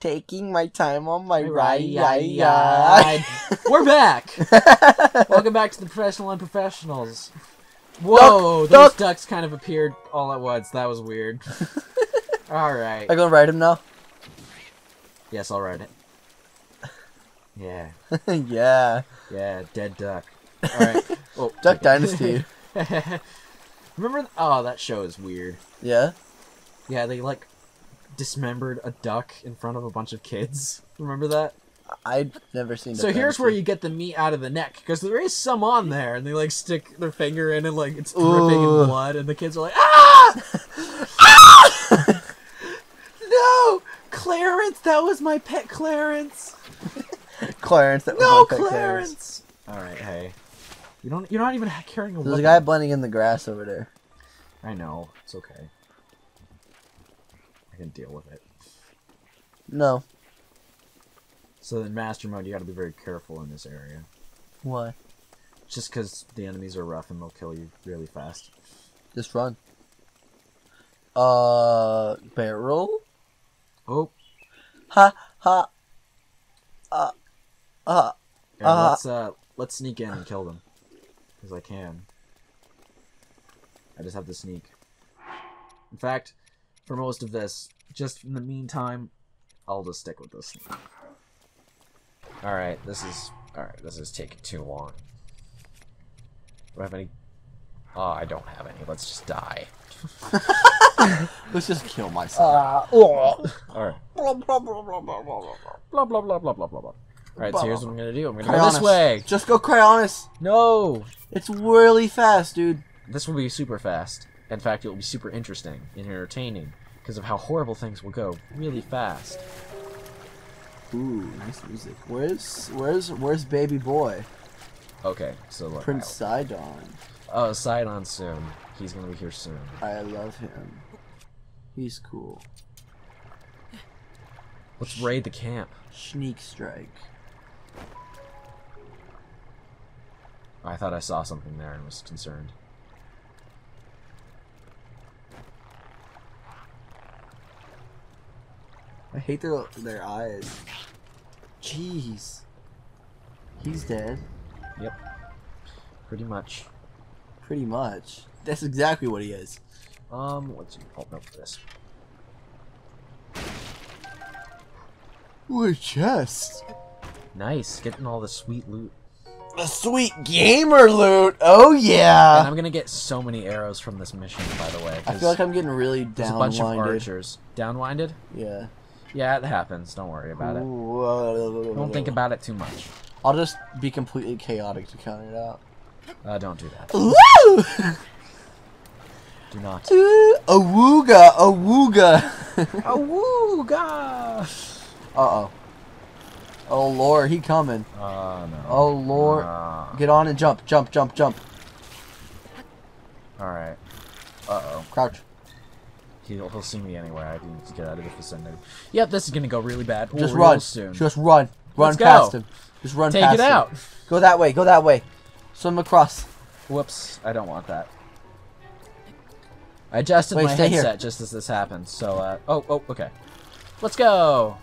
Taking my time on my ride. ride. We're back. Welcome back to the professional unprofessionals. Whoa, Duck, those duck. ducks kind of appeared all at once. That was weird. all right. I gonna ride him now? Yes, I'll ride it. Yeah, yeah. yeah, dead duck. All right. Oh, Duck. Dynasty. Remember? oh, that show is weird. Yeah. Yeah, they like dismembered a duck in front of a bunch of kids. Remember that? I've never seen. That. So here's where you get the meat out of the neck because there is some on there, and they like stick their finger in and like it's dripping in blood, and the kids are like, ah, ah! no, Clarence, that was my pet Clarence. Clarence. That was No, my pet Clarence. All right, hey, you don't, you're not even carrying a There's a guy blending in the grass over there. I know, it's okay. Can deal with it. No. So in master mode, you got to be very careful in this area, Why? just because the enemies are rough and they'll kill you really fast. Just run. Uh, barrel. Oh, Ha ha. Uh. Uh. Yeah, Uh, let's uh let's sneak in and kill them. Because I can. I just have to sneak. In fact, for most of this, just in the meantime, I'll just stick with this. Alright, this is alright, this is taking too long. Do I have any Oh, I don't have any. Let's just die. Let's just kill myself. Uh, Alright. Blah blah blah blah blah blah blah blah. Alright, so here's what I'm gonna do. I'm gonna go this way. Just go Cryonis. No! It's really fast, dude. This will be super fast. In fact, it will be super interesting and entertaining because of how horrible things will go really fast. Ooh, nice music. Where's where's where's baby boy? Okay, so look. Prince Sidon. Oh, Sidon soon. He's gonna be here soon. I love him. He's cool. Let's raid the camp. Sneak strike. I thought I saw something there and was concerned. I hate their their eyes. Jeez. He's dead. Yep. Pretty much. Pretty much. That's exactly what he is. Um, let's oh no for this. Ooh, a chest. Nice, getting all the sweet loot. The sweet gamer loot. Oh And yeah. I'm gonna get so many arrows from this mission, by the way. I feel like I'm getting really downwinded. there's a bunch of archers. Downwinded? Yeah. Yeah, it happens. Don't worry about it. Don't think about it too much. I'll just be completely chaotic to counter it out. Uh, don't do that. Woo! Do not. Ooh, a wooga, a wooga. Awooga! uh oh. Oh lord, he coming. Uh, no. Oh lord. Uh, Get on and jump, jump, jump, jump. Alright. Uh-oh. Crouch. He'll, he'll see me anyway. I need to get out of the vicinity. Yep, this is gonna go really bad. Just real run. soon. Just run. Run Let's go. past him. Just run Take past it him. out. Go that way. Go that way. Swim across. Whoops. I don't want that. I adjusted Wait, my stay here. headset just as this happened, so, uh... Oh, oh, okay. Let's go!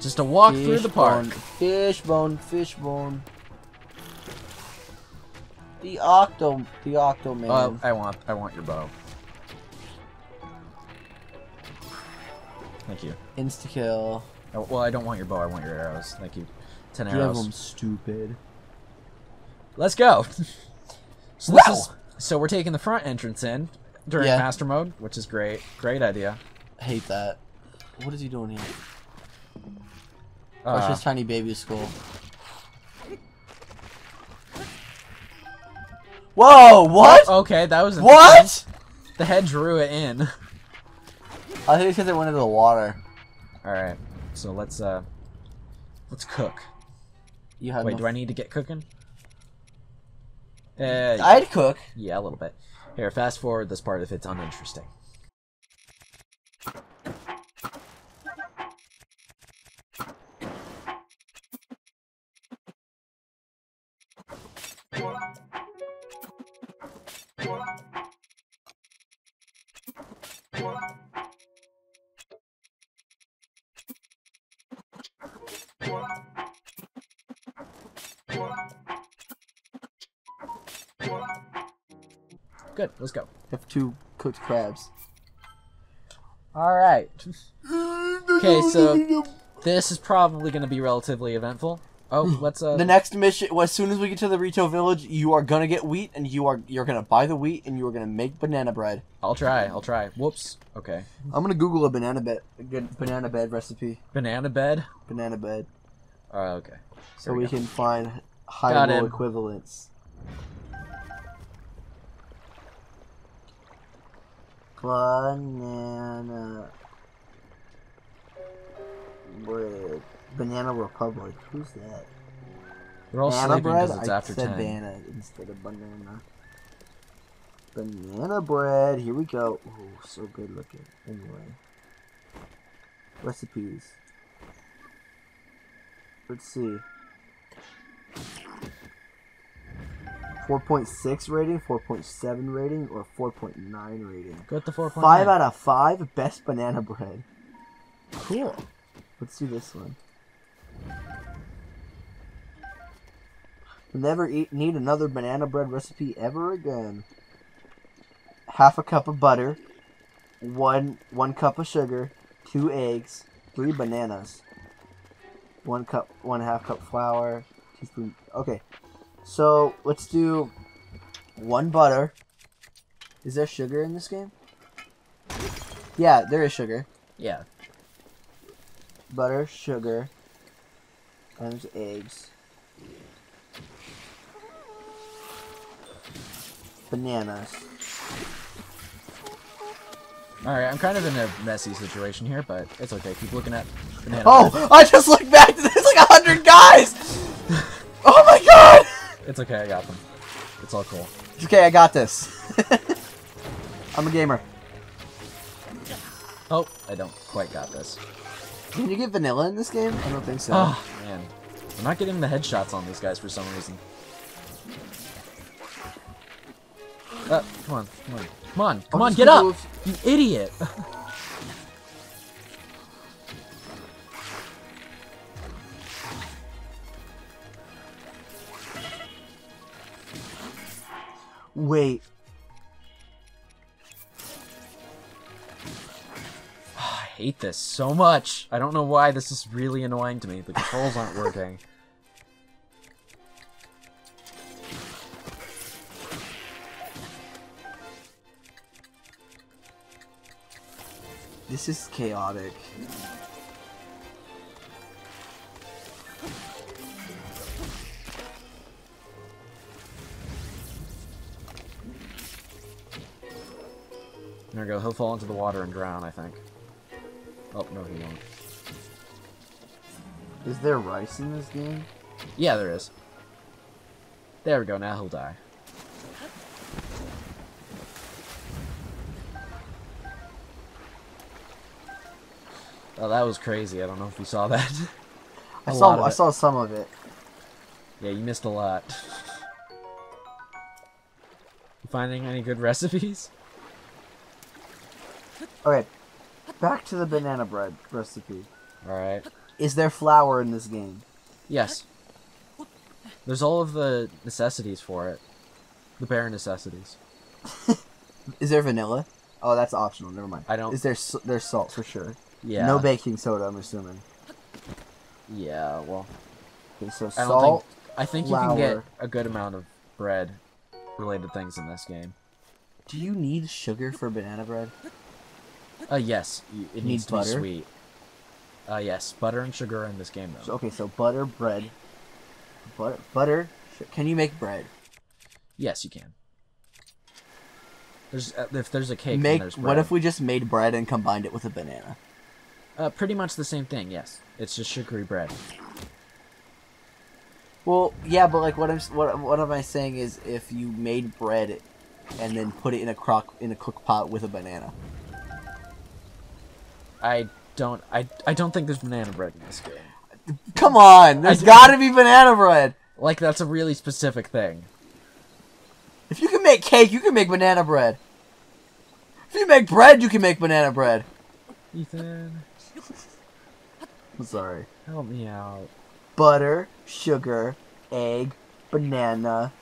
Just a walk through the park. Fishbone, fishbone. The octo, the octo man. Oh, I want, I want your bow. Thank you. Insta kill. Oh, well, I don't want your bow. I want your arrows. Thank you. Ten Give arrows. him stupid. Let's go. so this Wow. is so we're taking the front entrance in during Yeah. master mode, which is great. Great idea. Hate that. What is he doing here? Watch Uh, his tiny baby school. Whoa! What? okay, that was What? The head drew it in. I think it's because it went into the water. All right, so let's uh, let's cook. You had Wait, no do I need to get cooking? Uh, I'd cook. yeah, a little bit. Here, fast forward this part if it's uninteresting. Good. Let's go. Have two cooked crabs. All right. Okay, so this is probably going to be relatively eventful. Oh, let's uh. The next mission, well, as soon as we get to the Rito village, you are gonna get wheat, and you are you're gonna buy the wheat, and you are gonna make banana bread. I'll try. I'll try. Whoops. Okay. I'm gonna Google a banana bed, a good banana bed recipe. Banana bed. Banana bed, Oh, okay. so There we, we can find high him. equivalents. Banana bread. Banana Republic. Who's that? We're all banana sleeping because it's I after said ten. banana instead of banana. Banana bread. Here we go. Oh, so good looking. Anyway. Recipes. Let's see. 4.6 rating, 4.7 rating, or 4.9 rating? Go with the four point 5 out of 5, best banana bread. Cool. Let's do this one. Never eat need another banana bread recipe ever again. Half a cup of butter, one one cup of sugar, two eggs, three bananas, one cup one half cup flour, teaspoon. Okay, so let's do one butter. Is there sugar in this game? Yeah, there is sugar. Yeah. Butter, sugar, and there's eggs. Bananas. All right. I'm kind of in a messy situation here, but it's okay. Keep looking at banana. bread. Oh, I just looked back. There's like a hundred guys. It's okay. I got them. It's all cool. It's okay, I got this. I'm a gamer. Oh, I don't quite got this. Can you get vanilla in this game? I don't think so. Oh man, I'm not getting the headshots on these guys for some reason. Uh, come on, come on, come on, come I'll on, get up! You idiot! Wait. I hate this so much. I don't know why this is really annoying to me. The controls aren't working. This is chaotic. There we go. He'll fall into the water and drown. I think. Oh no, he won't. Is there rice in this game? Yeah, there is. There we go. Now he'll die. Oh, that was crazy. I don't know if you saw that. I saw I saw some of it. Yeah, you missed a lot. Finding any good recipes? Okay. Back to the banana bread recipe. Alright. Is there flour in this game? Yes. There's all of the necessities for it. The bare necessities. Is there vanilla? Oh, that's optional. Never mind. I don't- Is there s- there's salt for sure? Yeah. No baking soda, I'm assuming. Yeah, well. Okay, so I salt. I think you can get a good amount of bread related things in this game. Do you need sugar for banana bread? Uh, yes. It needs to be butter? sweet. Uh, yes. Butter and sugar are in this game, though. So, okay, so butter, bread, butter, butter. Can you make bread? Yes, you can. There's uh, if there's a cake, make. there's. What if we just made bread and combined it with a banana? Uh, pretty much the same thing. Yes, it's just sugary bread. Well, yeah, but like what I'm what what am I saying is if you made bread and then put it in a crock in a cook pot with a banana. I don't. I I don't think there's banana bread in this game. Come on, there's I- got to be banana bread. Like that's a really specific thing. If you can make cake, you can make banana bread. If you make bread, you can make banana bread. Ethan, I'm sorry. help me out. Butter, sugar, egg, banana,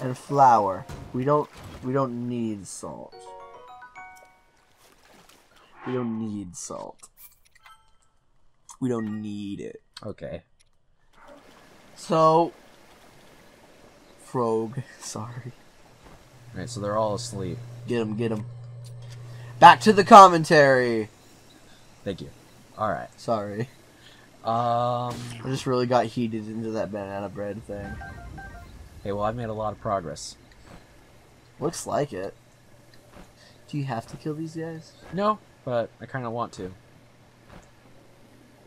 and flour. We don't we don't need salt. We don't need salt. We don't need it. Okay. So Frog, sorry. Alright, so they're all asleep. Get them, get them. Back to the commentary. Thank you. Alright. Sorry. Um. I just really got heated into that banana bread thing. Hey, well, I've made a lot of progress. Looks like it. Do you have to kill these guys? No, but I kind of want to.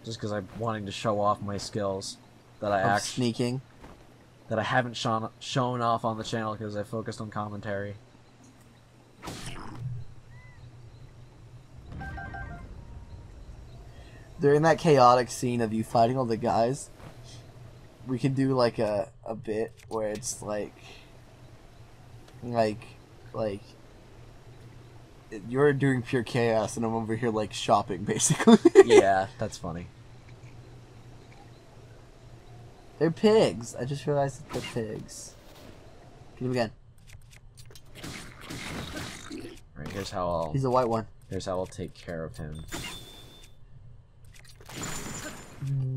Just because I'm wanting to show off my skills that I actually sneaking. that I haven't shown shown off on the channel because I focused on commentary. During that chaotic scene of you fighting all the guys, we could do like a, a bit where it's like like like you're doing pure chaos and I'm over here like shopping basically. yeah, that's funny. They're pigs. I just realized that they're pigs. Get him again. Right, here's how I'll He's a white one. here's how I'll take care of him.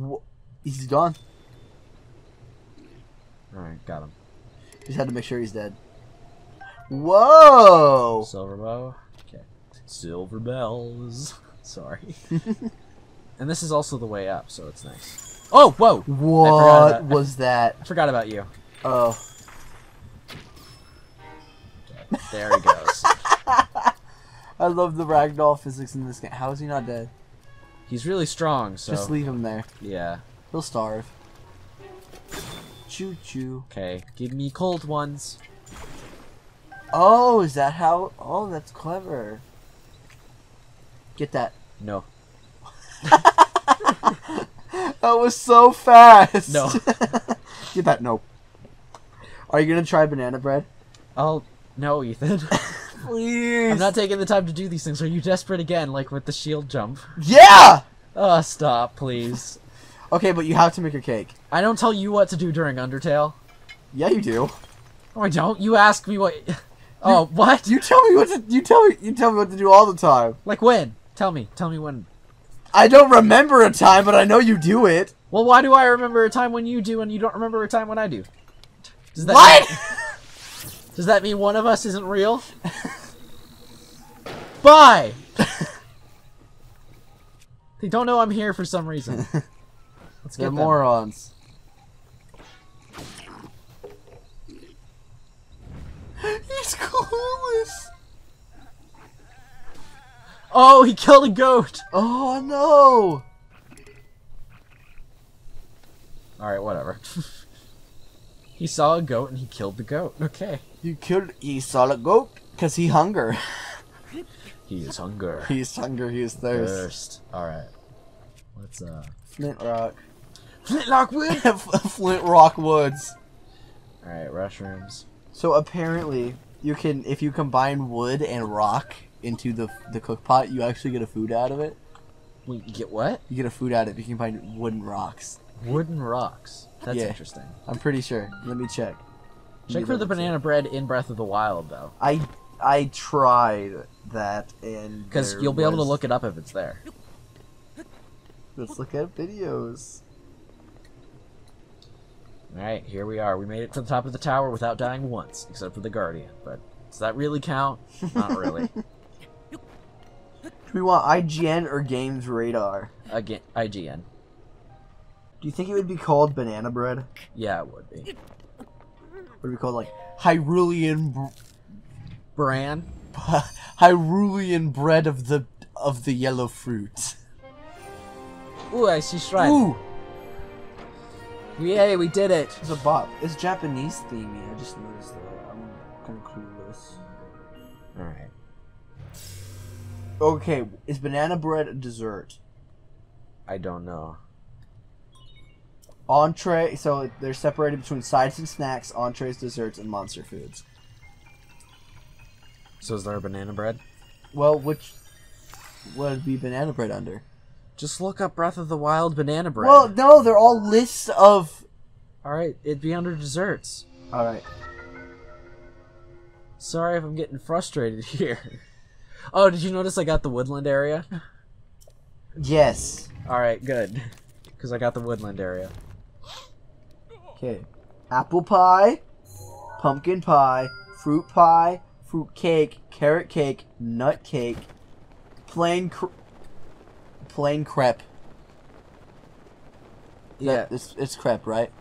Wh- He's gone. All right, got him. Just had to make sure he's dead. Whoa! Silver bow. Silver bells. Sorry. and this is also the way up, so it's nice. Oh, whoa! What about- was that? I forgot about you. Oh. Okay, there he goes. I love the ragdoll physics in this game. How is he not dead? He's really strong, so Just leave him there. yeah. He'll starve. Choo choo. Okay, give me cold ones. Oh, is that how? Oh, that's clever. Get that. No. That was so fast. No. Get that. No. Are you gonna try banana bread? Oh no, Ethan. Please. I'm not taking the time to do these things. Are you desperate again, like with the shield jump? Yeah. Oh, stop, please. Okay, but you have to make a cake. I don't tell you what to do during Undertale. Yeah, you do. Oh, I don't. You ask me what. Oh, what? You tell me what to. You tell me. You tell me what to do all the time. Like when? Tell me. Tell me when. I don't remember a time, but I know you do it. Well, why do I remember a time when you do and you don't remember a time when I do? Does that What? Mean, does that mean one of us isn't real? Bye. they don't know I'm here for some reason. Let's They're get them. morons. He's clueless. Oh, he killed a goat. Oh no! All right, whatever. he saw a goat and he killed the goat. Okay. You killed. He saw a goat because he hunger. He is hunger. He is hunger. He is thirst. Thirst. All right. Let's uh. Flint rock. Flintlock wood. Flint rock woods. All right, mushrooms. So apparently, you can if you combine wood and rock into the the cook pot, you actually get a food out of it. We get what? You get a food out of it you can find wooden rocks. Wooden rocks. That's Yeah. interesting. I'm pretty sure. Let me check. Check for the banana bread in Breath of the Wild though, I I tried that and because you'll be able to look it up if it's there. Let's look at videos. All right, here we are. We made it to the top of the tower without dying once, except for the guardian. But does that really count? Not really. Do we want IGN or Games Radar? Again, IGN. Do you think it would be called banana bread? Yeah, it would be. Would it be called like Hyrulean br- Bran. Hyrulean bread of the of the yellow fruit? Ooh, I see shrine. Ooh, Yay, we did it. it's a bop. It's Japanese themey. I just noticed that. Okay, is banana bread a dessert? I don't know. Entree. So they're separated between sides and snacks, entrees, desserts, and monster foods. So is there a banana bread? Well, which would be banana bread under? Just look up Breath of the Wild banana bread. Well, no, they're all lists of. all right, it'd be under desserts. All right. Sorry if I'm getting frustrated here. Oh, did you notice I got the woodland area? Yes. Alright, good. Because I got the woodland area. Okay. Apple pie, pumpkin pie, fruit pie, fruit cake, carrot cake, nut cake, plain cr- plain crepe. Yeah. It's it's crepe, right?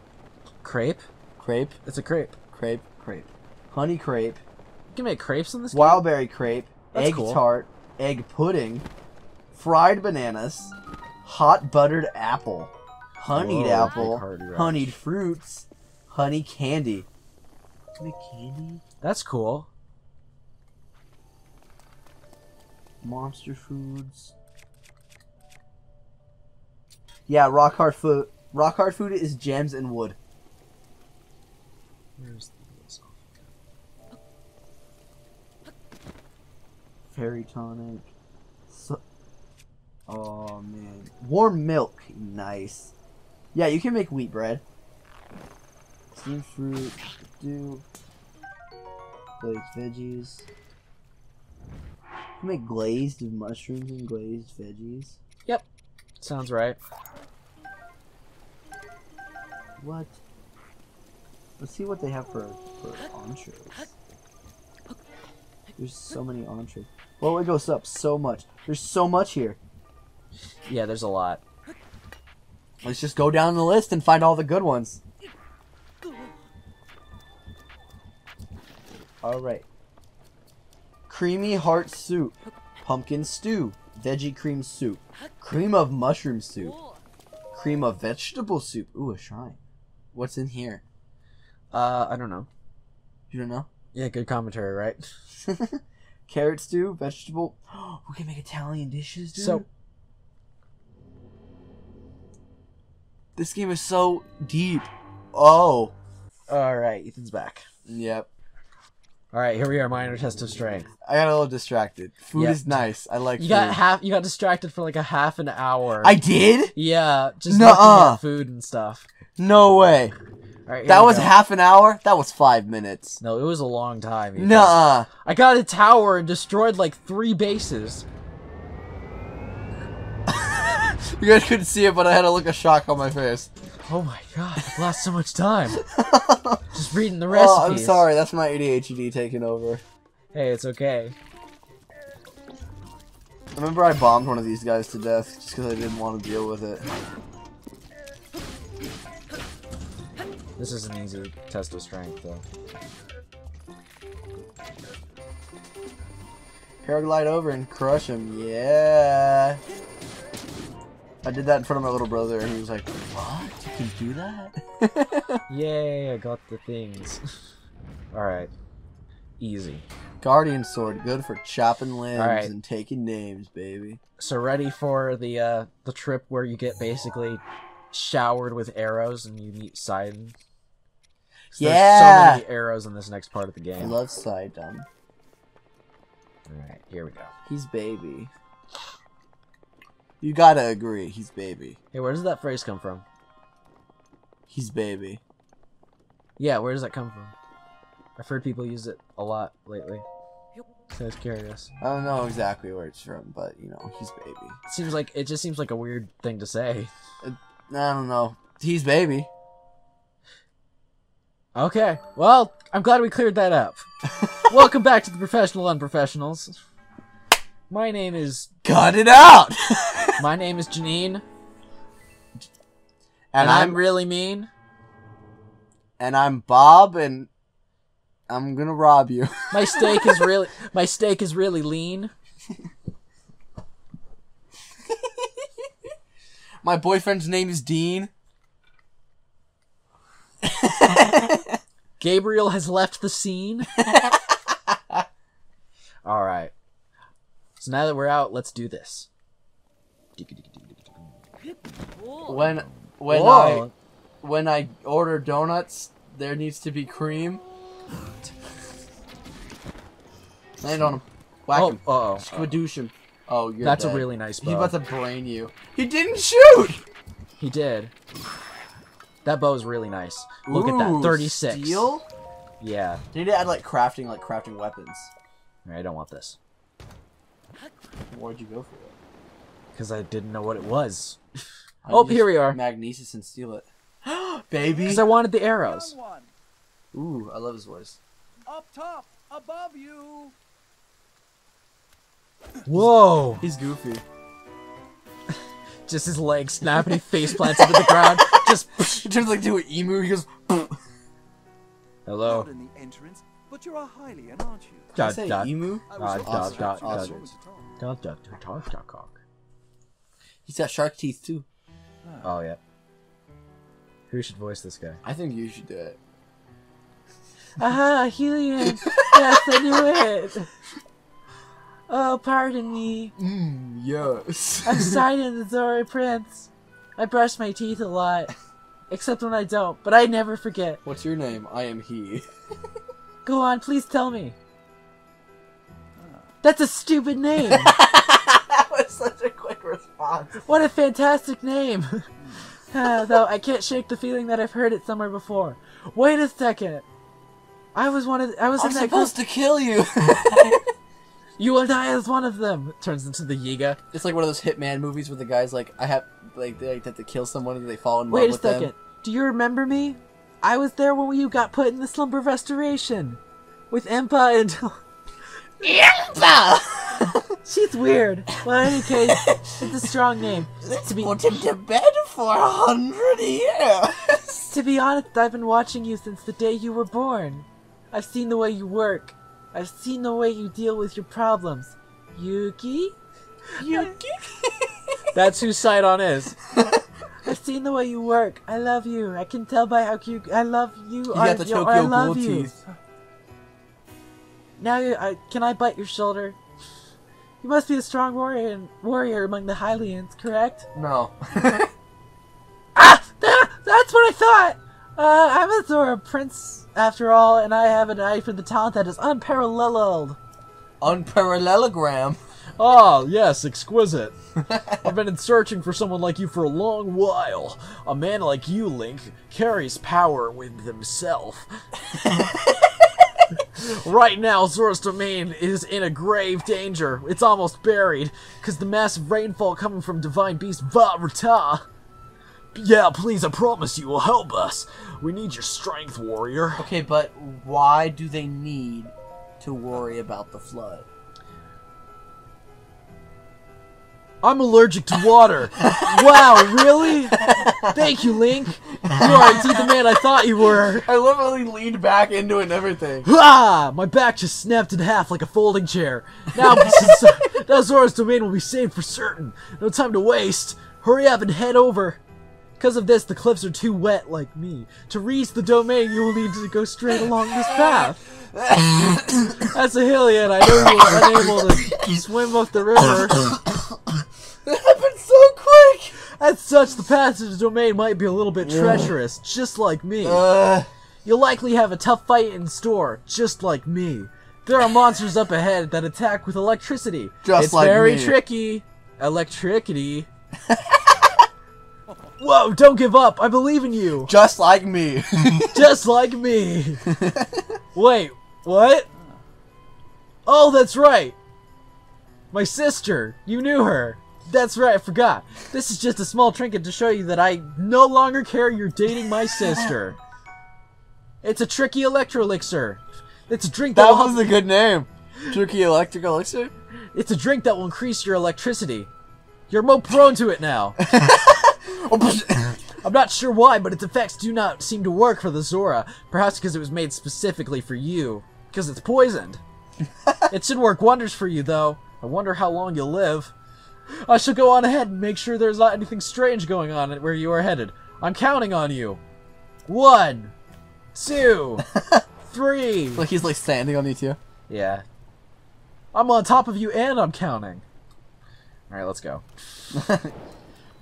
Crepe? Crepe, It's a crepe. crepe, crepe. Honey crepe, You can make crepes in this game? wildberry crepe, That's egg cool. tart, egg pudding, fried bananas, hot buttered apple, honeyed Whoa, apple, big hard ranch. honeyed fruits, honey candy. Honey candy? That's cool. Monster foods. Yeah, rock hard food. Rock hard food is gems and wood. Where's this? Tonic. So- oh man, warm milk, nice. Yeah, you can make wheat bread. Steamed fruit, Do. glazed veggies. You can make glazed mushrooms and glazed veggies. Yep. Sounds right. What? Let's see what they have for for entrees. There's so many entrees. Well, it goes up so much. There's so much here. Yeah, there's a lot. Let's just go down the list and find all the good ones. All right. Creamy heart soup, pumpkin stew, veggie cream soup, cream of mushroom soup, cream of vegetable soup. Ooh, a shrine. What's in here? Uh, I don't know. You don't know? Yeah, good commentary, right? Carrot stew, vegetable. we can make Italian dishes, dude. So- this game is so deep. Oh. Alright, Ethan's back. Yep. Alright, here we are, minor test of strength. I got a little distracted. Food Yeah. is nice. I like You food. got half you got distracted for like a half an hour. I did? Yeah, just Nuh-uh. looking at food and stuff. No way. Here That was go. half an hour? That was five minutes. No, it was a long time. Ethan. Nuh-uh. I got a tower and destroyed like three bases. You guys couldn't see it, but I had a look of shock on my face. Oh my god, I've lost so much time. Just reading the recipes. oh, I'm sorry. That's my ADHD taking over. Hey, it's okay. I remember I bombed one of these guys to death just because I didn't want to deal with it. This is an easy test of strength, though. Paraglide over and crush him. Yeah. I did that in front of my little brother, and he was like, "What? You can do that?" Yay, I got the things. Alright. Easy. Guardian sword, good for chopping limbs Alright. and taking names, baby. So ready for the uh the trip where you get basically showered with arrows and you meet Sidon? Yeah. There's so many arrows in this next part of the game. I love Sidon. Alright, here we go. He's baby. You gotta agree, he's baby. Hey, where does that phrase come from? He's baby. Yeah, where does that come from? I've heard people use it a lot lately. So I was curious. I don't know exactly where it's from, but you know, he's baby. It seems like it just seems like a weird thing to say. I don't know. He's baby. Okay, well, I'm glad we cleared that up. Welcome back to the Professional Unprofessionals. My name is Cut it out. my name is Janine, and, and I'm I'm really mean. and I'm Bob, and I'm gonna rob you. My steak is really my steak is really lean. My boyfriend's name is Dean. Gabriel has left the scene. All right. So now that we're out, let's do this. When when I when I order donuts, there needs to be cream. Land on him. Whack Oh, him. uh-oh. Skadoosh him. Oh, you're That's a really nice He's about to brain you. He didn't shoot. He did. That bow is really nice. Look at that, 36. Steel? Yeah. They need to add like crafting, like crafting weapons. I don't want this. Why'd you go for it? Because I didn't know what it was. I'd Oh, here we are. Magnesis and steal it. Baby. Because I wanted the arrows. Ooh, I love his voice. up top, above you. Whoa! He's goofy. Just his legs snap and he face plants into the ground. Just. He turns like to an emu. He goes. Hello. Not in the entrance, but you're a Hylian, aren't you? Did I Dot, say dot, emu? I was dot, hoping dot, to dot. have a moment to talk. dot, dot, dot, dot, dot, cock. He's got shark teeth too. Ah. Oh, yeah. Who should voice this guy? I think you should do it. Aha, Helium! yes, I knew it! Oh, pardon me. Mmm, yes. I'm Sidon, the Zora Prince. I brush my teeth a lot. Except when I don't, but I never forget. What's your name? I am he. Go on, please tell me. That's a stupid name! that was such a quick response. What a fantastic name! Ah, Though I can't shake the feeling that I've heard it somewhere before. Wait a second! I was one of I was I'm in that supposed to kill you. You and I as one of them. Turns into the Yiga. it's like one of those Hitman movies where the guys like I have like they like, have to kill someone and they fall in Wait love a with second. them. Do you remember me? I was there when you got put in the slumber restoration with Impa and. She's weird. Well, in any case, it's a strong name. Let's To be put him to bed for a hundred years. to be honest, I've been watching you since the day you were born. I've seen the way you work. I've seen the way you deal with your problems. Yuki? Yuki. That's who Sidon is. I've seen the way you work. I love you. I can tell by how cute. I love you. You I, got the yo, Tokyo I love you. teeth. Now, you, I, can I bite your shoulder? You must be a strong warrior, warrior among the Hylians, correct? No. Ah, that, that's what I thought. Uh, I'm a Zora prince, after all, and I have an eye for the talent that is unparalleled. Unparallelogram. Ah, yes, exquisite. I've been searching for someone like you for a long while. A man like you, Link, carries power with himself. right now, Zora's domain is in a grave danger. It's almost buried, because the massive rainfall coming from Divine Beast Vah Ruta. Yeah, please, I promise you will help us. We need your strength, warrior. Okay, but why do they need to worry about the flood? I'm allergic to water. wow, really? Thank you, Link. You are indeed the man I thought you were. I literally leaned back into it and everything. Ah! My back just snapped in half like a folding chair. Now, now Zora's domain will be saved for certain. No time to waste. Hurry up and head over. Because of this, the cliffs are too wet, like me. To reach the domain, you will need to go straight along this path. As a Hylian, I know you are unable to swim up the river. That happened so quick. As such, the path to the domain might be a little bit treacherous, just like me. Uh, You'll likely have a tough fight in store, just like me. There are monsters up ahead that attack with electricity. Just it's like very me. tricky. Electricity. Whoa, don't give up. I believe in you. just like me. Just like me. Wait, what? Oh, that's right. My sister. You knew her. That's right, I forgot. This is just a small trinket to show you that I no longer care you're dating my sister. It's a tricky electro elixir. It's a drink that, that was a good name. Tricky electric elixir. It's a drink that will increase your electricity. You're more prone to it now. I'm not sure why, but its effects do not seem to work for the Zora. Perhaps because it was made specifically for you. Because it's poisoned. it should work wonders for you, though. I wonder how long you'll live. I shall go on ahead and make sure there's not anything strange going on where you are headed. I'm counting on you. One, two, three. like he's like standing on you too. Yeah. I'm on top of you and I'm counting. Alright, let's go.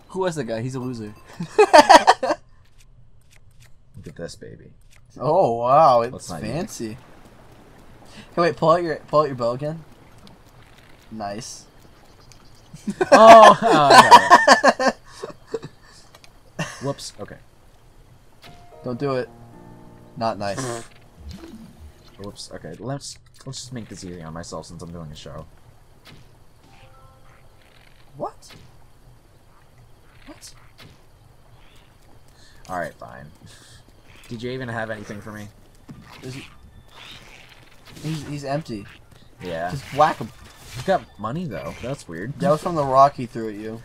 Who was that guy? He's a loser. Look at this baby. Oh wow, it's eat. fancy. Hey, wait, pull out your pull out your bow again. Nice. Oh, oh got. Whoops. Okay. Don't do it. Not nice. Whoops. Okay, let's let's just make this easy on myself since I'm doing a show. What? What? All right, fine. Did you even have anything for me? Is he? He's, he's empty. Yeah. Just whack him. I've got money though. That's weird. That was from the rock he threw at you.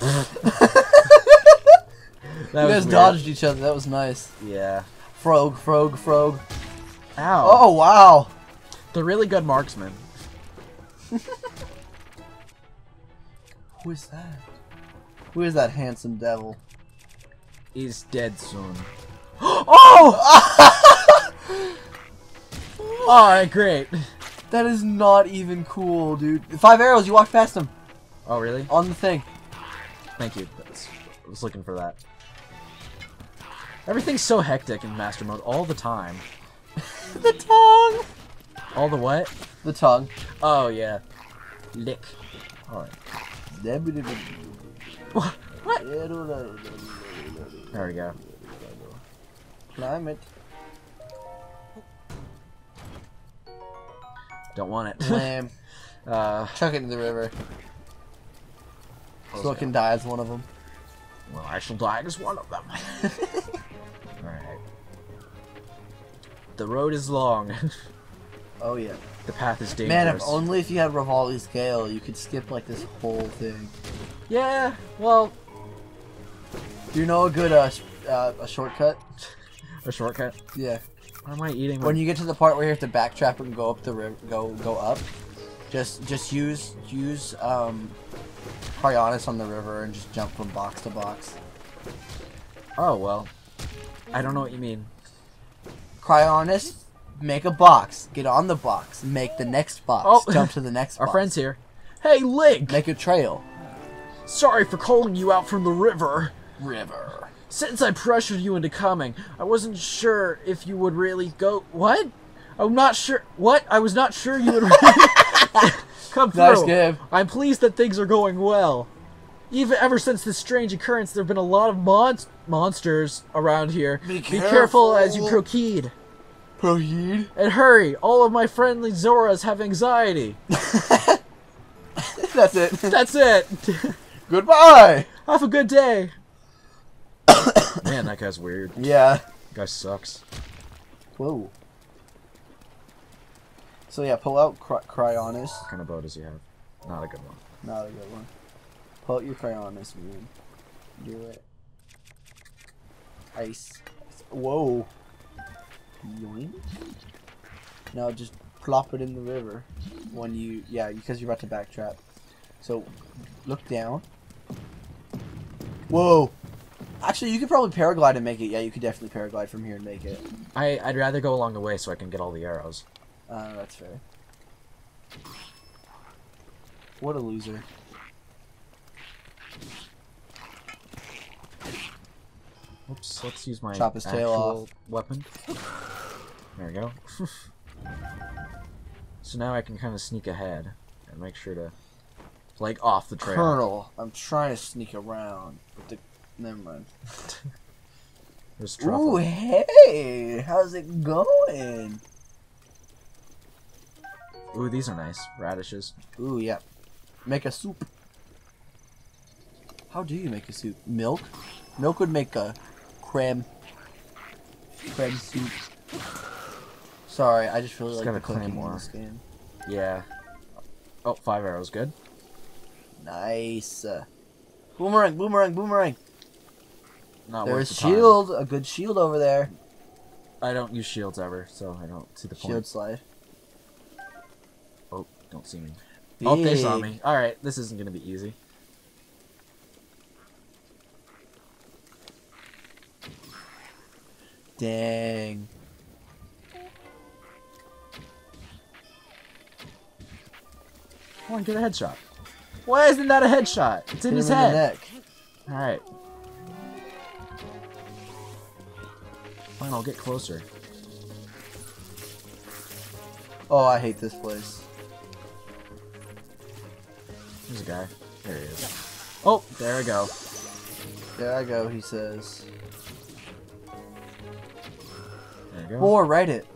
That you guys weird. dodged each other. That was nice. Yeah. Frog, frog, frog. Ow. Oh wow! They're really good marksmen. Who is that? Who is that handsome devil? He's dead soon. oh! All right, great. That is not even cool, dude. Five arrows. You walked past him Oh, really? on the thing. Thank you. That's, I was looking for that. Everything's so hectic in master mode all the time. the tongue. All the what? The tongue. Oh yeah. Lick. All right. There What? What? There we go. Climb it. Don't want it. Lamb. uh, Chuck it in the river. So it can die as one of them. well, I shall die as one of them. All right. The road is long. Oh yeah. the path is dangerous. Man, if only if you had Revali's Gale, you could skip like this whole thing. Yeah. Well, Do you know a good uh, sh- uh a shortcut? a shortcut. Yeah. What am I eating? When you get to the part where you have to backtrack and go up the river, go go up, just just use use um Cryonis on the river and just jump from box to box. Oh well. I don't know what you mean. Cryonis, make a box, get on the box, make the next box, Oh. jump to the next. Our box. friend's here. Hey, Link! Make a trail. Sorry for calling you out from the river. River. Since I pressured you into coming, I wasn't sure if you would really go. What? I'm not sure. What? I was not sure you would really come through. Nice game. I'm pleased that things are going well. Even ever since this strange occurrence, there have been a lot of mon- monsters around here. Be careful careful. as you proceed. Proceed. And hurry, all of my friendly Zoras have anxiety. That's it. That's it. Goodbye. have a good day. Man, that guy's weird. Yeah. guy sucks. Whoa. So yeah, pull out cry- Cryonis. What kind of bow does he have? Not a good one. Not a good one. Pull out your Cryonis, man. Do it. Ice. Whoa. Yoink. Now just plop it in the river when you yeah because you're about to backtrack. So look down. Whoa. Actually, you could probably paraglide and make it. Yeah, you could definitely paraglide from here and make it. I, I'd rather go along the way so I can get all the arrows. Uh, that's fair. What a loser. Oops, let's use my Chop his tail actual weapon. There we go. so now I can kind of sneak ahead and make sure to, like, off the trail. Colonel, I'm trying to sneak around. But the... Never mind. There's Ooh, hey! How's it going? Ooh, these are nice. Radishes. Ooh, yeah. Make a soup. How do you make a soup? Milk? Milk would make a creme. Creme soup. Sorry, I just really Just like the cooking in this game. Yeah. Oh, five arrows. Good. Nice. Boomerang, boomerang, boomerang. Not There's the time. shield, a good shield over there. I don't use shields ever, so I don't see the point. Shield slide. Oh, don't see me. Oh, they saw me. Alright, this isn't gonna be easy. Dang. Come on, get a headshot. Why isn't that a headshot? It's in Hit his in head. Alright. Fine, I'll get closer. Oh, I hate this place. There's a guy. There he is. Oh, there we go. There I go, he says. Go. Or write it.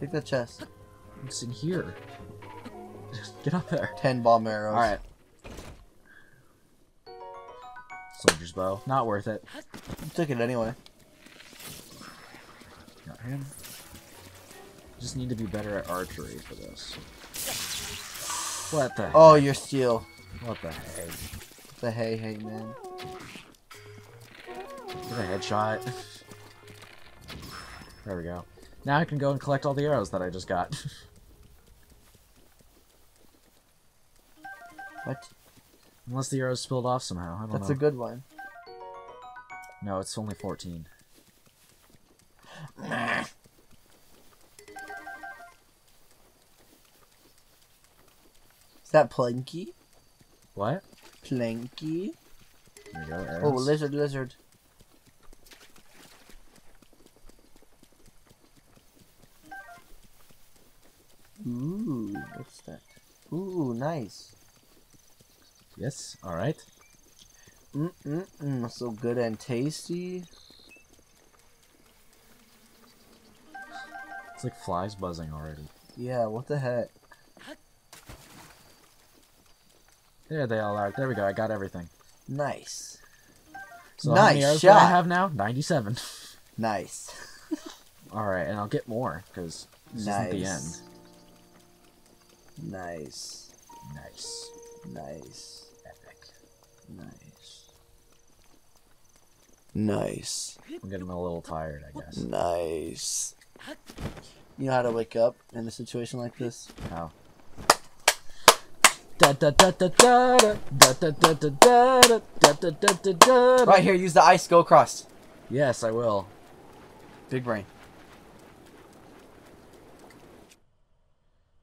Take that chest. It's in here. Just get up there. Ten bomb arrows. Alright. Soldier's bow. Not worth it. You took it anyway. Got him. Just need to be better at archery for this. What the Oh, your steel. What the heck? The hey hey man. Get a headshot. There we go. Now I can go and collect all the arrows that I just got. What? Unless the arrows spilled off somehow. I don't That's know. a good one. No, it's only 14. Is that Planky? What? Planky? There we go, Oh, lizard, lizard. Ooh, what's that? Ooh, nice. Yes, alright. Mm mm mm, so good and tasty. It's like flies buzzing already. Yeah, what the heck? There they all are. There we go, I got everything. Nice, So how many Nice do I have now? 97. nice, Alright, and I'll get more, because this isn't the end. Nice. Nice. Nice. Epic. Nice. Nice. I'm getting a little tired, I guess. Nice. You know how to wake up in a situation like this? How? Right here, use the ice, go across. Yes, I will. Big brain.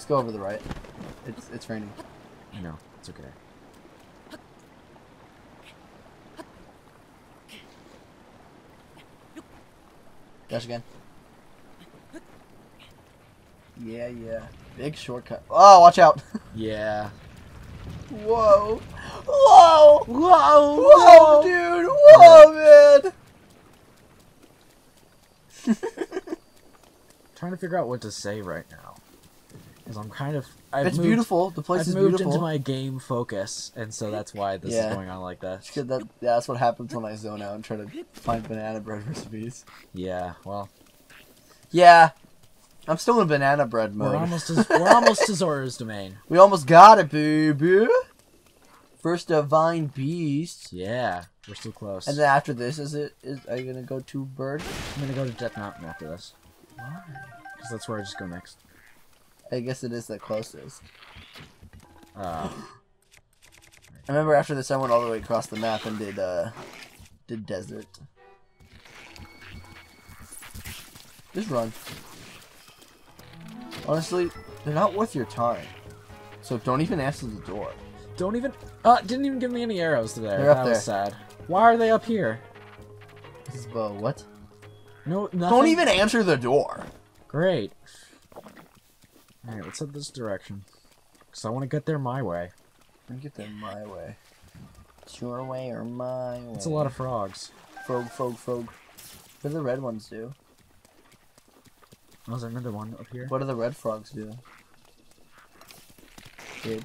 Just go over the right. It's it's raining. I know it's okay. Dash again. Yeah, yeah. Big shortcut. Oh, watch out. Yeah. Whoa. Whoa. Whoa! Whoa, dude. Whoa, man. trying to figure out what to say right now. Because I'm kind of. I've It's moved, beautiful. The place is beautiful. I've is moved beautiful. into my game focus, and so that's why this Yeah. is going on like that. That, yeah, that's what happens when I zone out and try to find banana bread recipes. Yeah, well, Yeah. I'm still in banana bread mode. we're almost as we're almost to Zora's domain. We almost got it, baby. First divine beast. Yeah, we're still close. And then after this, is it? Is are you gonna go to bird? I'm gonna go to Death Mountain after this, Why? because that's where I just go next. I guess it is the closest. Uh, I remember after this, I went all the way across the map and did uh, did desert. Just run. Honestly, they're not worth your time. So don't even answer the door. don't even. Uh, didn't even give me any arrows to there. They're up that there. was sad. Why are they up here? This is Bo. What? No, nothing. Don't even answer the door. Great. All right, let's head this direction. Cause I want to get there my way. Me get there my way. It's your way or my way. It's a lot of frogs. frog, frog, frog. What do the red ones do? Oh, is there another one up here? What do the red frogs do? Dude,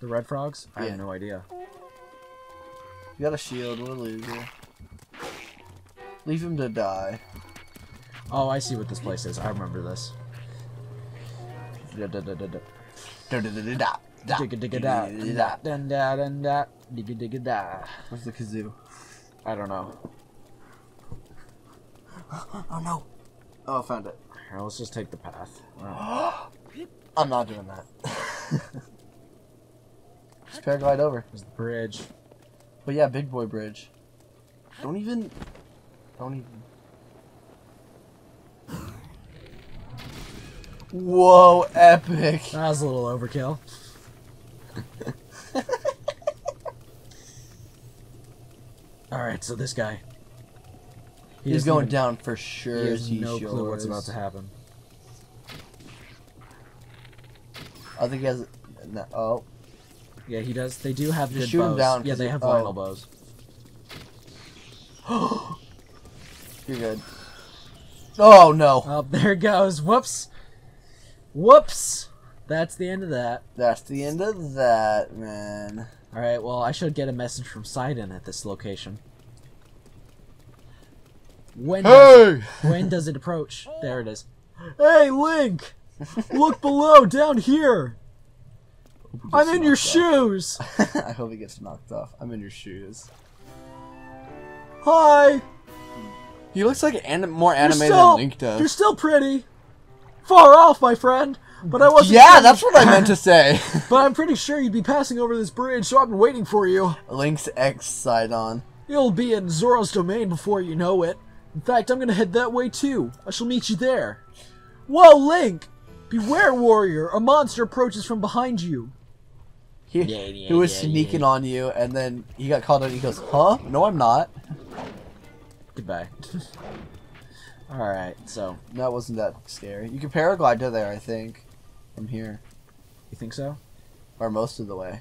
The red frogs? I have no idea. you got a shield. What a loser. Leave him to die. Oh, I see what this place is. I remember this. Where's the kazoo? I don't know. Oh no. Oh, I found it. Here, let's just take the path. Wow. I'm not doing that. Just paraglide over. There's the bridge. But yeah, Big Boy Bridge. Don't even. Don't even. Whoa, epic! That was a little overkill. Alright, so this guy. He He's going even- down for sure. He sure. has he no clue what's about to happen. I think he has. No, oh, Yeah, he does. They do have Just good shoot him bows. down, Yeah, they he- have oh. vinyl bows. you're good. Oh no, Oh, there it goes. Whoops. Whoops. That's the end of that. that's the end of that, man. Alright, well, I should get a message from Sidon at this location. When does, when does it approach? There it is. Hey, Link! Look below, down here! I'm in your shoes! I hope he gets knocked off. I'm in your shoes. Hi! Hmm. He looks like anim- more animated still, than Link does. You're still pretty. Far off, my friend. But I wasn't. Yeah, that's what I meant to say. But I'm pretty sure you'd be passing over this bridge, so I've been waiting for you. Link's X side on. You'll be in Zora's domain before you know it. In fact, I'm gonna head that way too. I shall meet you there. Whoa, Link! Beware, warrior! A monster approaches from behind you. He, Yeah, yeah, he was yeah, sneaking yeah. on you, and then he got called out. He goes, "Huh? No, I'm not." Goodbye. Alright, so, That wasn't that scary. You can paraglide to there, I think, from here, you think so? or most of the way,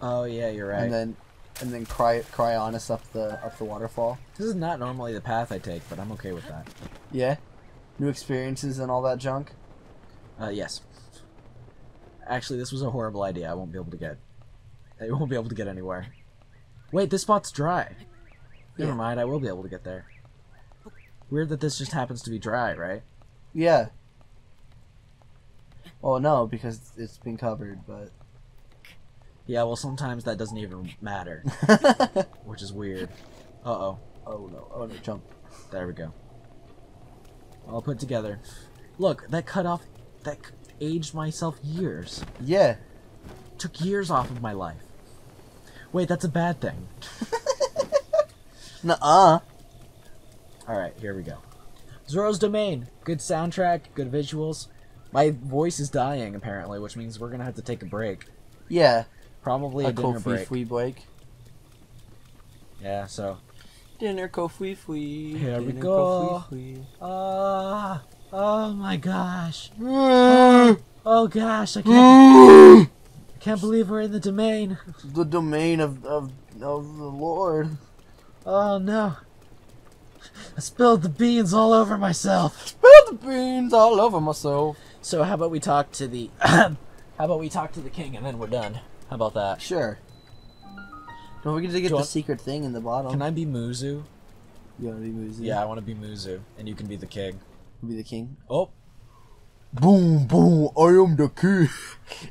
Oh, yeah, you're right. and then, and then cry cry on us up the up the waterfall. This is not normally the path I take, but I'm okay with that. Yeah, new experiences and all that junk. Uh, yes. Actually, this was a horrible idea. I won't be able to get. I won't be able to get anywhere. Wait, this spot's dry. Never Yeah. mind, I will be able to get there. Weird that this just happens to be dry, right? Yeah. Well, no, because it's been covered, but. Yeah, well, sometimes that doesn't even matter, which is weird. Uh oh. oh no! Oh no! Jump! There we go. All put together. Look, that cut off. That c- aged myself years. Yeah. Took years off of my life. Wait, that's a bad thing. Nuh-uh. Alright, here we go. Zora's Domain. Good soundtrack, good visuals. My voice is dying, apparently, which means we're gonna have to take a break. Yeah. Probably a, A dinner break. fui break. Yeah, so. Dinner kofi fui. Here we dinner go. kofi Ah, oh my gosh. fui. Oh gosh, I can't, I can't believe we're in the domain. the domain of, of of the Lord. Oh no. I spilled the beans all over myself. Spilled the beans all over myself. So how about we talk to the how about we talk to the king and then we're done. How about that? Sure. Don't forget to get Do the want- secret thing in the bottom. Can I be Muzu? You wanna be Muzi? Yeah, I want to be Muzu and you can be the king. Be the king. Oh, Boom, boom! I am the king.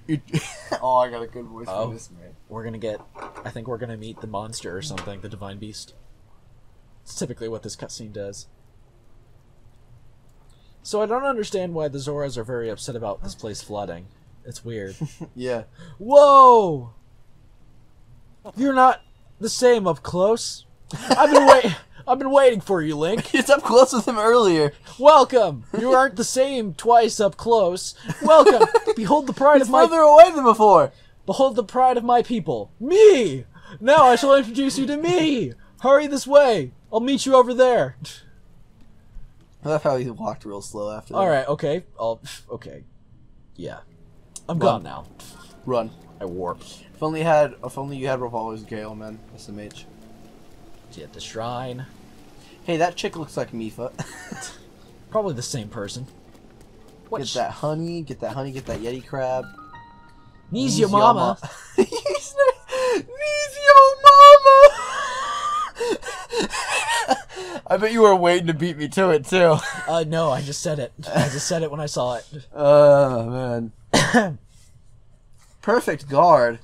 It... oh, I got a good voice Oh. for this man. we're going to get I think we're going to meet the monster or something, the divine beast. It's typically what this cutscene does. So I don't understand why the Zoras are very upset about this place flooding. It's weird. Yeah. Whoa! You're not the same up close. I've been wait. I've been waiting for you, Link. It's up close with him earlier. Welcome. You aren't the same twice up close. Welcome. Behold the pride It's of my. further away than before. Behold the pride of my people. Me. Now I shall introduce you to me. Hurry this way. I'll meet you over there. I love how he walked real slow after that. All right. Okay. I'll. Okay. Yeah. I'm Well- gone now. Run. I warped. If only you had if only you had Revali's, Gale, man. SMH. At the shrine. Hey, that chick looks like Mipha. Probably the same person. What get that honey, get that honey, get that Yeti crab. Knees your mama. Knees your mama. I bet you were waiting to beat me to it too. Uh, no, I just said it. I just said it when I saw it. Oh man. Perfect guard.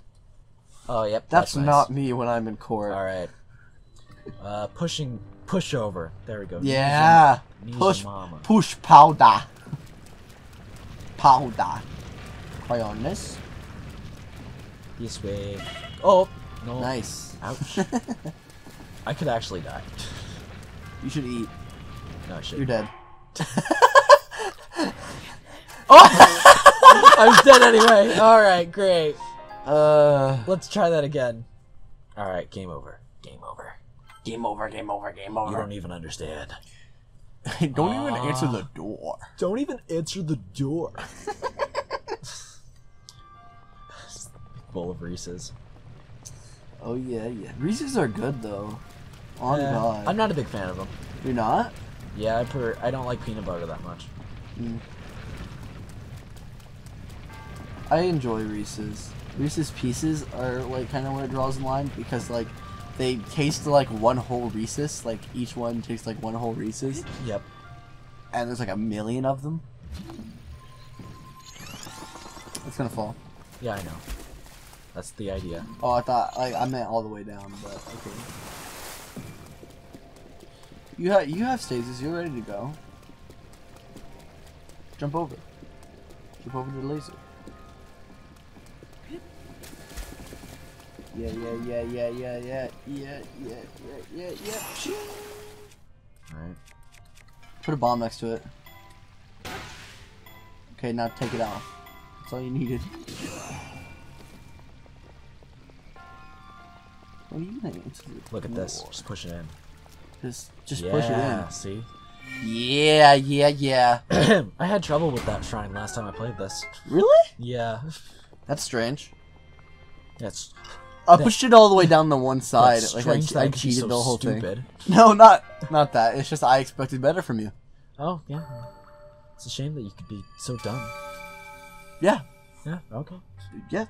Oh, yep. That's, nice. not me when I'm in court. All right. Uh, pushing, push over. There we go. Yeah. Knees Push mama. push powder. Powder. Try on this. This way. Oh, No. Nice. Ouch. I could actually die. You should eat. No shit. You're dead. Oh! I was dead anyway. All right, great. Uh. Let's try that again. All right, game over. Game over. Game over. Game over. Game over. You don't even understand. Don't even answer Ah. the door. Don't even answer the door. Bowl of Reese's. Oh yeah, yeah. Reese's are good though. On Yeah, God. I'm not a big fan of them. You're not? Yeah, I per I don't like peanut butter that much. Mm. I enjoy Reese's. Reese's Pieces are like kind of where it draws the line because like they taste like one whole Reese's. Like each one tastes like one whole Reese's, Yep. and there's like a million of them. It's gonna fall. Yeah, I know. That's the idea. Oh, I thought like I meant all the way down, but okay. You have you have stasis. You're ready to go. Jump over. Jump over the laser. Yeah, yeah, yeah, yeah, yeah, yeah, yeah, yeah, yeah, yeah, yeah. All right. Put a bomb next to it. Okay, now take it off. That's all you needed. What are you gonna? Look at this. Just push it in. Just, just yeah, push it in. See. Yeah, yeah, yeah. I had trouble with that shrine last time I played this. Really? Yeah. That's strange. That's I That- pushed it all the way down the one side. that's Like I, I cheated so the whole stupid. thing. No, not not that. It's just I expected better from you. Oh yeah. It's a shame that you could be so dumb. Yeah, Yeah. Okay. yeah.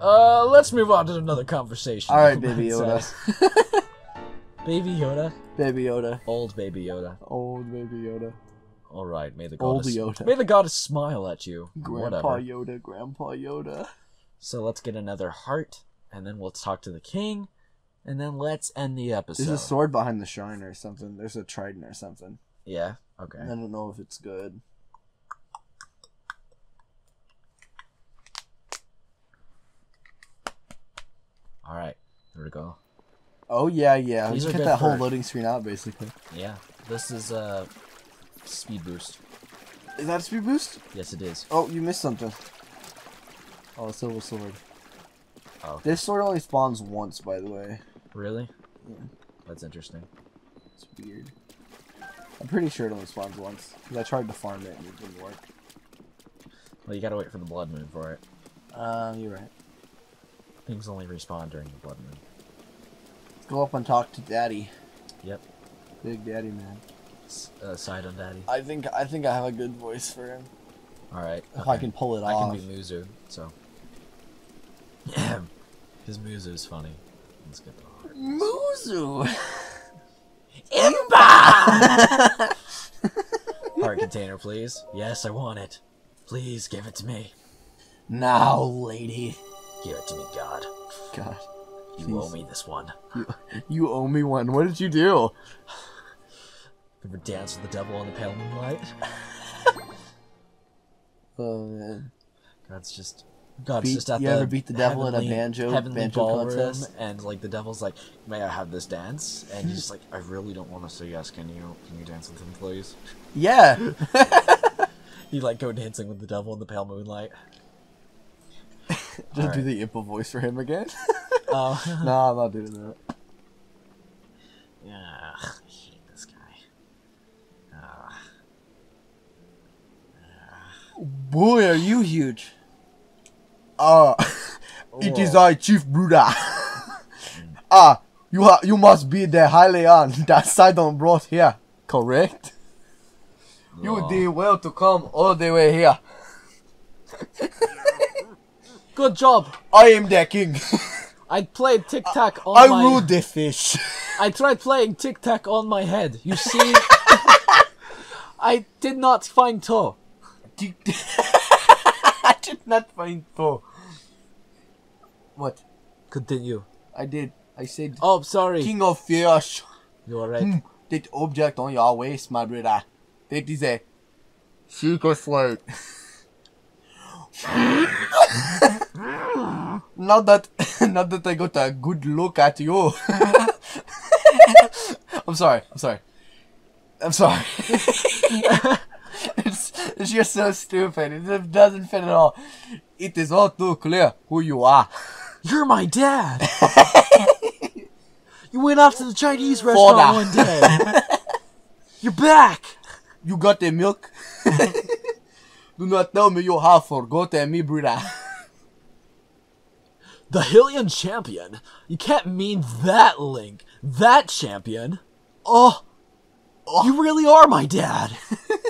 Uh, let's move on to another conversation. All right, Baby Yoda. Baby Yoda. Baby Yoda. Old Baby Yoda. Old Baby Yoda. All right. May the Old goddess. Yoda. May the goddess smile at you. Grandpa Whatever. Yoda. Grandpa Yoda. So let's get another heart, and then we'll talk to the king, and then let's end the episode. There's a sword behind the shrine or something. There's a trident or something. Yeah. Okay. I don't know if it's good. All right. Here we go. Oh yeah, yeah. These Just get that whole loading screen out, basically. Yeah. This is uh speed boost. Is that a speed boost? Yes, it is. Oh, you missed something. Oh, a silver sword. Oh. This sword only spawns once, by the way. Really? Yeah. That's interesting. It's weird. I'm pretty sure it only spawns once. Because I tried to farm it and it didn't work. Well, you gotta wait for the blood moon for it. Um, you're right. Things only respawn during the blood moon. Let's go up and talk to Daddy. Yep. Big Daddy man. S- uh, Sidon daddy. I think I think I have a good voice for him. All right. If I can pull it I off. can be Muzu, so. Yeah. His is funny. Let's get the heart. Muzu. Heart container, please. Yes, I want it. Please give it to me. now, lady. Give it to me, God. God, You Please. owe me this one. you, you owe me one. What did you do? Ever dance with the devil on the pale moonlight? Oh man. God's just. God's Beat- just at you the ever beat the devil in a banjo- heavenly banjo contest? and like the devil's like, "May I have this dance?" And he's just like, "I really don't want to say yes. Can you? Can you dance with him, please?" Yeah. You like go dancing with the devil in the pale moonlight. Just do the Impa voice for him again. Oh, no, I'm not doing that. yeah. I hate this guy. Ah. Boy, are you huge. Ah, it is. I, Chief Bruda. ah, you ha- you must be the Hylian that Sidon brought here, correct? You did well to come all the way here. Good job. I am the king. I played tic tac on I my. rule the fish. I tried playing tic tac on my head. You see, I did not find toe. I did not find Thor. What? Continue. I did. I said Oh, sorry. king of fish. You are right. Hmm, that object on your waist, my brother. That is a secret word. Not that, not that I got a good look at you. I'm sorry. I'm sorry. I'm sorry. it's, it's just so stupid. It doesn't fit at all. It is all too clear who you are. You're my dad. you went off to the Chinese restaurant one day. You're back. You got the milk? Do not tell me you have forgotten me, brother. The Hylian champion? You can't mean that, Link. That champion? Oh, oh. you really are my dad.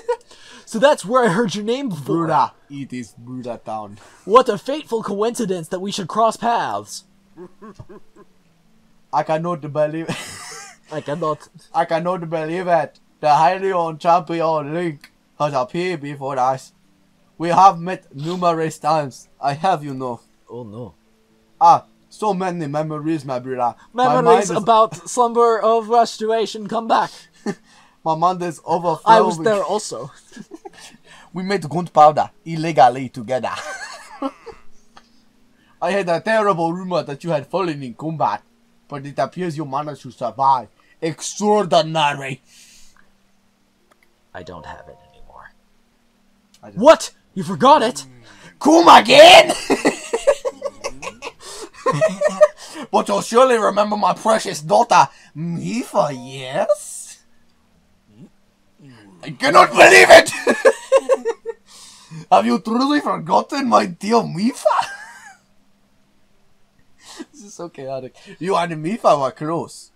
so that's where I heard your name before. Brother, it is Buddha Town. What a fateful coincidence that we should cross paths. I cannot believe it. I cannot. I cannot believe it. The Hylian champion Link has appeared before us. We have met numerous times. I have, you know. Oh no. Ah, so many memories, my brother. My mind Memories is- about slumber of restoration come back. My mind is overflowing. I was there also. We made gunpowder illegally together. I had a terrible rumor that you had fallen in combat, but it appears you managed to survive. Extraordinary. I don't have it anymore. I just- What? You forgot it? Come again? but you'll surely remember my precious daughter, Mipha, yes? I cannot believe it! Have you truly forgotten my dear Mipha? this is so chaotic. You and Mipha were close.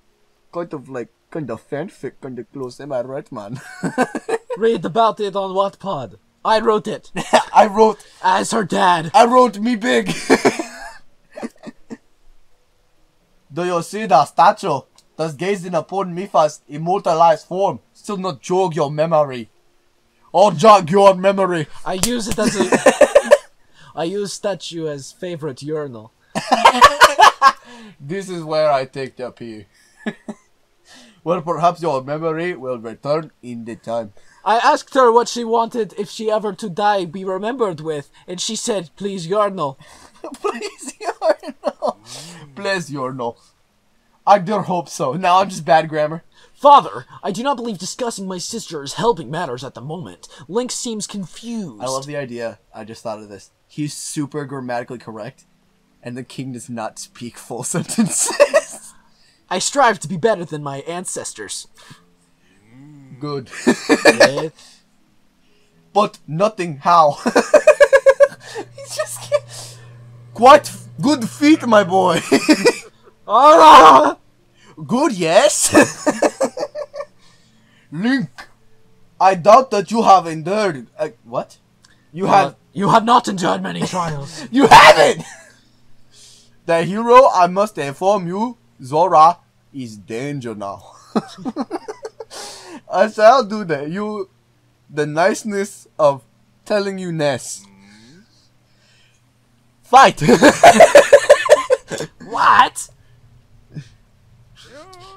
Kind of like, kind of fanfic, kind of close. Am I right, man? Read about it on Wattpad. I wrote it I wrote, as her dad. I wrote me big. Do you see the statue that's gazing upon Mipha's immortalized form? Still not jog your memory. Or jog your memory. I use it as a. I use statue as favorite urinal. This is where I take the pee. well, perhaps your memory will return in the time. I asked her what she wanted if she ever to die be remembered with, and she said, "Please urinal." Please, Yorno. Please, Yorno. I do hope so. Now I'm just bad grammar. Father, I do not believe discussing my sister is helping matters at the moment. Link seems confused. I love the idea. I just thought of this. He's super grammatically correct, and the king does not speak full sentences. I strive to be better than my ancestors. Good. Eh? but nothing how. He's just quite good feet, my boy. Ah! good, yes. Link, I doubt that you have endured. Uh, what? You have. You have not endured many trials. You haven't! The hero, I must inform you, Zora, is danger now. I shall do the you the niceness of telling you Ness. Fight! what?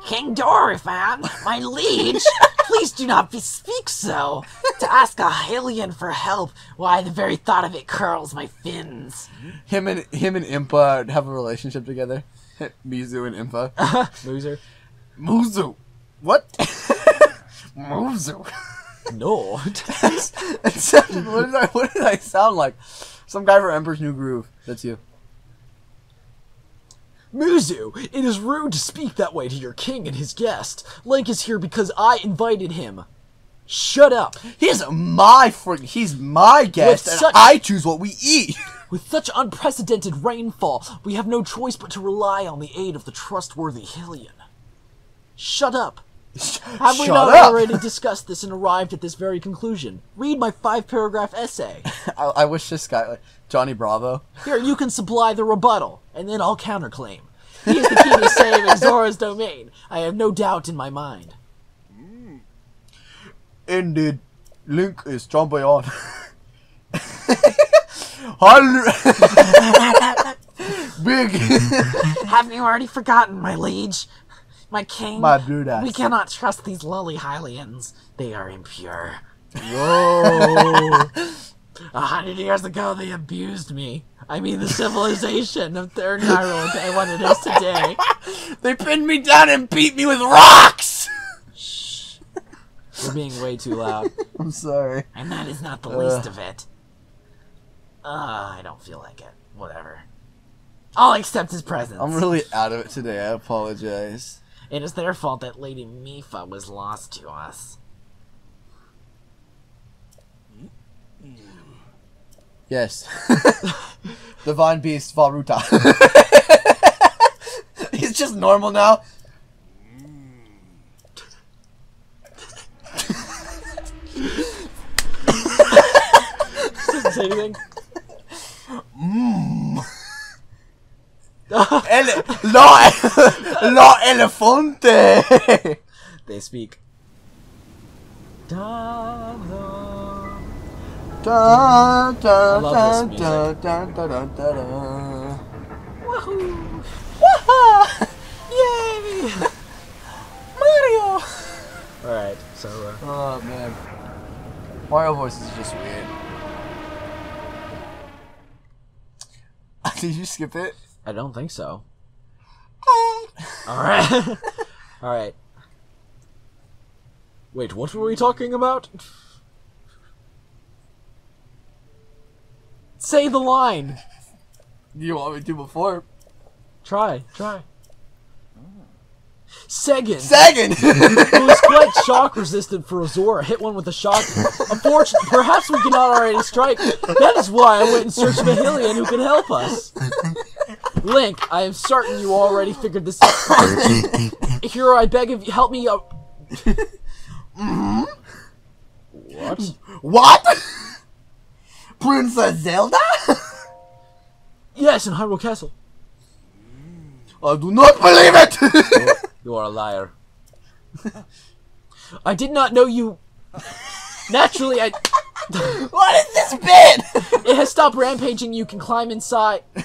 King Dorephan, my liege, please do not bespeak so. To ask a Hylian for help, why the very thought of it curls my fins. him and him and Impa have a relationship together. Mizu and Impa. Uh-huh. Loser. Muzu. What? Muzu. No. It sounded- what, did I, what did I sound like? Some guy from Emperor's New Groove. That's you. Muzu, it is rude to speak that way to your king and his guest. Link is here because I invited him. Shut up. He's my friend. He's my guest, With and such- I choose what we eat. With such unprecedented rainfall, we have no choice but to rely on the aid of the trustworthy Hylian. Shut up. Have we Shut not up. already discussed this and arrived at this very conclusion? Read my five paragraph essay. I, I wish this guy, like Johnny Bravo. Here, you can supply the rebuttal, and then I'll counterclaim. He is the key to saving Zora's domain. I have no doubt in my mind. Mm. Indeed, Link is jumping on. Hundred- Big. Have you already forgotten, my liege? My king? My ass. We cannot trust these lowly Hylians. They are impure. Whoa. A hundred years ago, they abused me. I mean the civilization of Third Hyrule Day what it is today. They pinned me down and beat me with rocks. Shh. You're being way too loud. I'm sorry. And that is not the Ugh. least of it. Uh, I don't feel like it. Whatever. I'll accept his presence. I'm really out of it today. I apologize. It is their fault that Lady Mipha was lost to us. Yes. the Divine Beast Vah Ruta. He's just normal now. Doesn't say anything. Ele- lo, lo elefante. They speak. Da, da. Da, da, love this music. Wahoo! Waha! Yay! Mario! Alright, so, uh, Oh man. Mario voice is just weird. Did you skip it? I don't think so. Alright. Alright. Wait, what were we talking about? Say the line! You want me to before? Try, try. Segin! Second! who is quite shock resistant for Azora, hit one with a shock. Unfortunately, perhaps we cannot already strike. That is why I went in search of a Hylian who can help us. Link, I am certain you already figured this out. Hero, I beg of you, help me out. Mm-hmm. What? what? Princess Zelda? Yes, in Hyrule Castle. I do not believe it! You are a liar. I did not know you. Naturally, I. what is this bit? It has stopped rampaging. You can climb inside.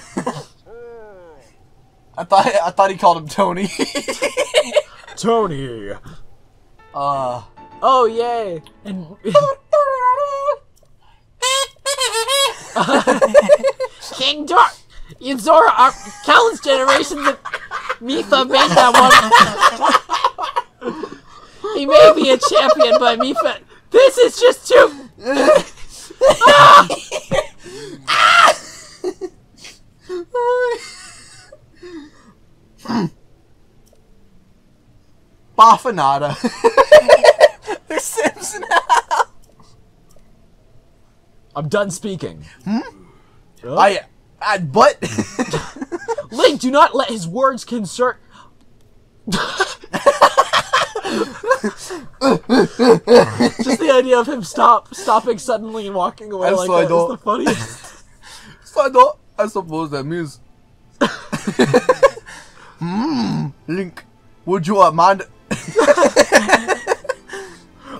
I thought I thought he called him Tony. Tony. uh Oh yay! And King Dor, Yuzora, our countless generations of Mipha made that one. he may be a champion, but Mipha, this is just too. Bafanada. They're Sims now. I'm done speaking. Hmm. I, I but Link, do not let his words concern. Just the idea of him stop, stopping suddenly and walking away like that is the funniest. so I don't. I suppose that means. Hmm. Link, would you mind?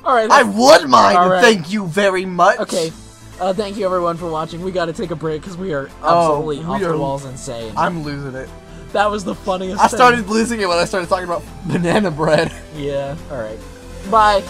All right. I would mind. Right. Thank you very much. Okay. Uh, thank you everyone for watching. We got to take a break because we are Oh, absolutely we off are- the walls insane. I'm losing it. that was the funniest. I thing. started losing it when I started talking about banana bread. Yeah. All right. Bye.